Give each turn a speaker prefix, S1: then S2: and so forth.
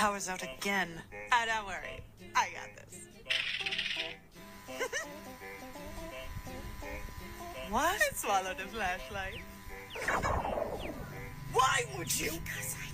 S1: power's out again. Ah, don't worry. I got this. What? Why swallowed the flashlight? Why would you?
S2: Because I